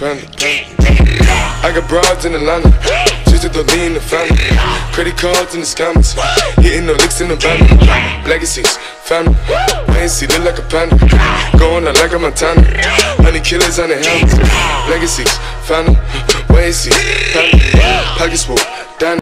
panda. I got broads in Atlanta, just to lean the family. Credit cards in the scammers, hitting no licks in the van. Legacies, family, fancy, look like a panda. Going out like a Montana, honey killers on the helmets. Legacies, family, wait see, family, pockets full, down.